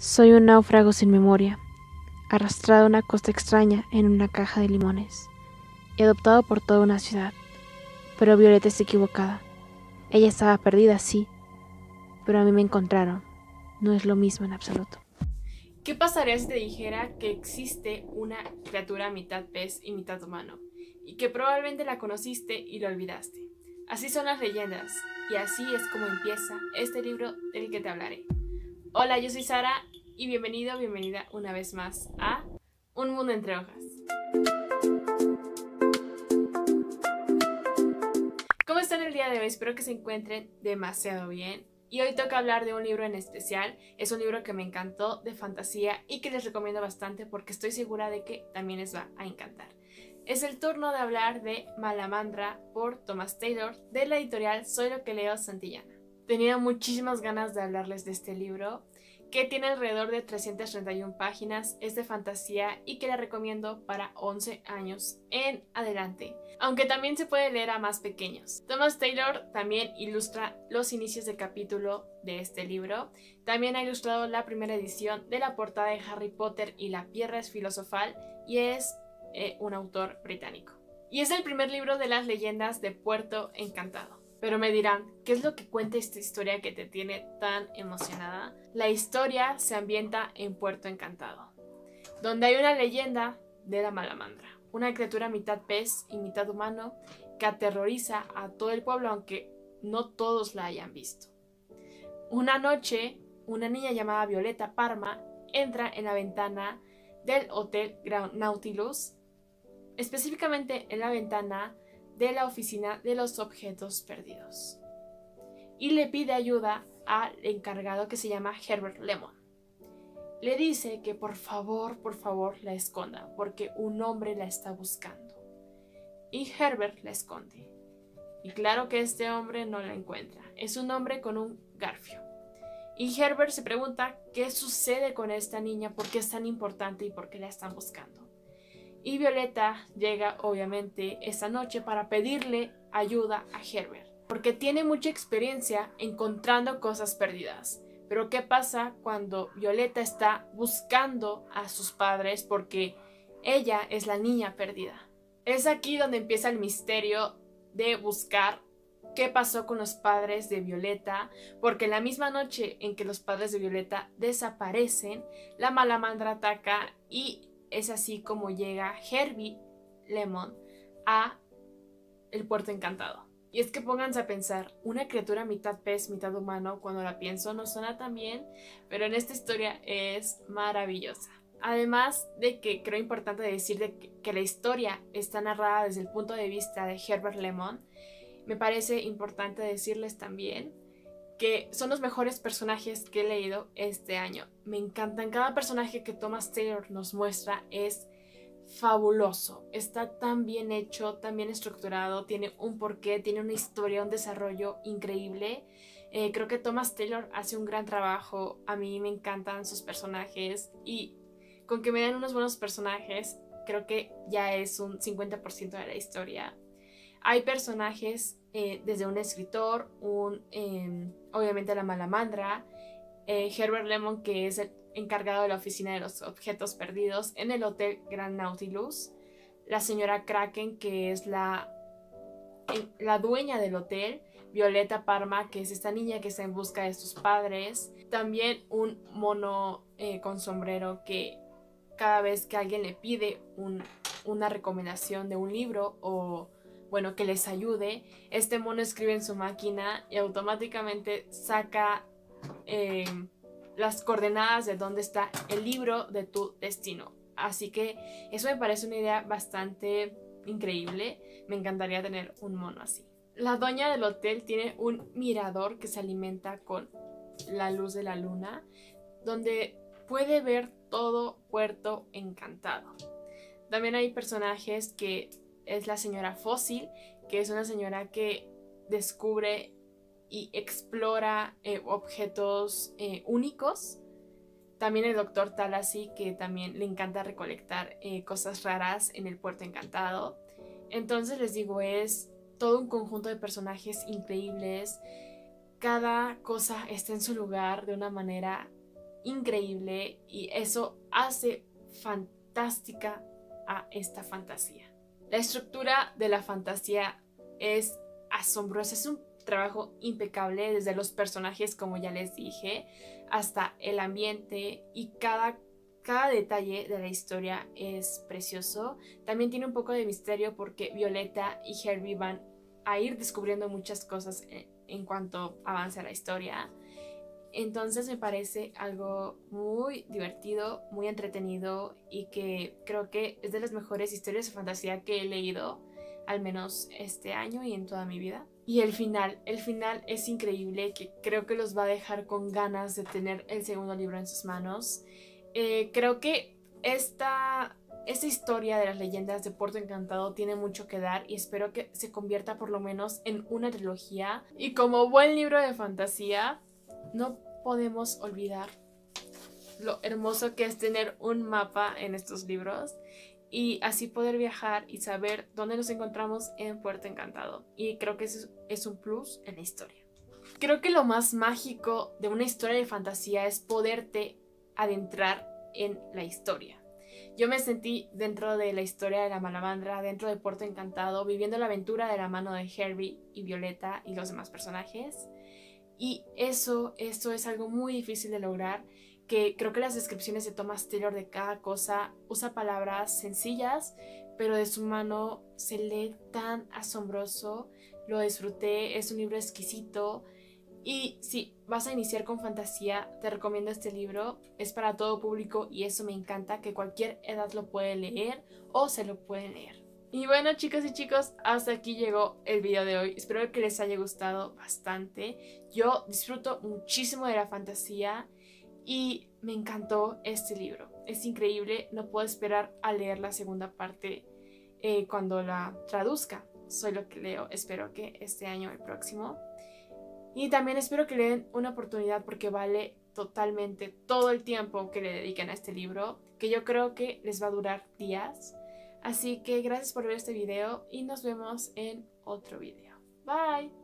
Soy un náufrago sin memoria, arrastrado a una costa extraña en una caja de limones y adoptado por toda una ciudad. Pero Violeta está equivocada. Ella estaba perdida, sí, pero a mí me encontraron. No es lo mismo en absoluto. ¿Qué pasaría si te dijera que existe una criatura mitad pez y mitad humano? Y que probablemente la conociste y lo olvidaste. Así son las leyendas, y así es como empieza este libro del que te hablaré. Hola, yo soy Sara y bienvenido, bienvenida una vez más a Un Mundo entre Hojas. ¿Cómo están el día de hoy? Espero que se encuentren demasiado bien. Y hoy toca hablar de un libro en especial. Es un libro que me encantó de fantasía y que les recomiendo bastante porque estoy segura de que también les va a encantar. Es el turno de hablar de Malamandra por Thomas Taylor de la editorial Soy lo que leo Santillana. Tenía muchísimas ganas de hablarles de este libro que tiene alrededor de 331 páginas, es de fantasía y que la recomiendo para 11 años en adelante, aunque también se puede leer a más pequeños. Thomas Taylor también ilustra los inicios de capítulo de este libro, también ha ilustrado la primera edición de la portada de Harry Potter y la Piedra es filosofal y es eh, un autor británico. Y es el primer libro de las leyendas de Puerto Encantado. Pero me dirán, ¿qué es lo que cuenta esta historia que te tiene tan emocionada? La historia se ambienta en Puerto Encantado, donde hay una leyenda de la malamandra, una criatura mitad pez y mitad humano que aterroriza a todo el pueblo aunque no todos la hayan visto. Una noche, una niña llamada Violeta Parma entra en la ventana del Hotel Grand Nautilus, específicamente en la ventana de la oficina de los objetos perdidos. Y le pide ayuda al encargado que se llama Herbert Lemon. Le dice que por favor, por favor la esconda, porque un hombre la está buscando. Y Herbert la esconde. Y claro que este hombre no la encuentra. Es un hombre con un garfio. Y Herbert se pregunta qué sucede con esta niña, por qué es tan importante y por qué la están buscando. Y Violeta llega obviamente esta noche para pedirle ayuda a Herbert, porque tiene mucha experiencia encontrando cosas perdidas. Pero ¿qué pasa cuando Violeta está buscando a sus padres porque ella es la niña perdida? Es aquí donde empieza el misterio de buscar qué pasó con los padres de Violeta, porque la misma noche en que los padres de Violeta desaparecen, la malamandra ataca y es así como llega Herbie Lemon a el puerto encantado. Y es que pónganse a pensar, una criatura mitad pez, mitad humano, cuando la pienso no suena tan bien, pero en esta historia es maravillosa. Además de que creo importante decir que, la historia está narrada desde el punto de vista de Herbert Lemon, me parece importante decirles también que son los mejores personajes que he leído este año. Me encantan. Cada personaje que Thomas Taylor nos muestra es fabuloso. Está tan bien hecho, tan bien estructurado, tiene un porqué, tiene una historia, un desarrollo increíble. Eh, creo que Thomas Taylor hace un gran trabajo. A mí me encantan sus personajes y con que me den unos buenos personajes, creo que ya es un 50% de la historia. Hay personajes eh, desde un escritor, un, em, obviamente la malamandra, eh, Herbert Lemon, que es el encargado de la oficina de los objetos perdidos en el Hotel Grand Nautilus, la señora Kraken, que es la, la dueña del hotel, Violeta Parma, que es esta niña que está en busca de sus padres, también un mono eh, con sombrero que cada vez que alguien le pide una recomendación de un libro o bueno, que les ayude, este mono escribe en su máquina y automáticamente saca em, las coordenadas de dónde está el libro de tu destino. Así que eso me parece una idea bastante increíble. Me encantaría tener un mono así. La dueña del hotel tiene un mirador que se alimenta con la luz de la luna, donde puede ver todo Puerto Encantado. También hay personajes que es la señora Fósil, que es una señora que descubre y explora eh, objetos eh, únicos. También el doctor Talassi, que también le encanta recolectar eh, cosas raras en el puerto encantado. Entonces les digo, es todo un conjunto de personajes increíbles. Cada cosa está en su lugar de una manera increíble y eso hace fantástica a esta fantasía. La estructura de la fantasía es asombrosa, es un trabajo impecable desde los personajes, como ya les dije, hasta el ambiente y cada, cada detalle de la historia es precioso. También tiene un poco de misterio porque Violeta y Herbie van a ir descubriendo muchas cosas en, en cuanto avance la historia. Entonces me parece algo muy divertido, muy entretenido y que creo que es de las mejores historias de fantasía que he leído, al menos este año y en toda mi vida. Y el final, el final es increíble, que creo que los va a dejar con ganas de tener el segundo libro en sus manos. Eh, creo que esta, esta historia de las leyendas de Puerto Encantado tiene mucho que dar y espero que se convierta por lo menos en una trilogía. Y como buen libro de fantasía, no podemos olvidar lo hermoso que es tener un mapa en estos libros y así poder viajar y saber dónde nos encontramos en Puerto Encantado. Y creo que eso es un plus en la historia. Creo que lo más mágico de una historia de fantasía es poderte adentrar en la historia. Yo me sentí dentro de la historia de la malamandra, dentro de Puerto Encantado, viviendo la aventura de la mano de Herbie y Violeta y los demás personajes. Y eso, eso es algo muy difícil de lograr, que creo que las descripciones de Thomas Taylor de cada cosa usa palabras sencillas, pero de su mano se lee tan asombroso. Lo disfruté, es un libro exquisito. Y si vas a iniciar con fantasía, te recomiendo este libro. Es para todo público y eso me encanta, que cualquier edad lo puede leer o se lo puede leer. Y bueno chicos y chicos, hasta aquí llegó el video de hoy. Espero que les haya gustado bastante. Yo disfruto muchísimo de la fantasía y me encantó este libro. Es increíble, no puedo esperar a leer la segunda parte eh, cuando la traduzca. Soy lo que leo, espero que este año el próximo. Y también espero que le den una oportunidad porque vale totalmente todo el tiempo que le dediquen a este libro, que yo creo que les va a durar días Así que gracias por ver este video y nos vemos en otro video. Bye.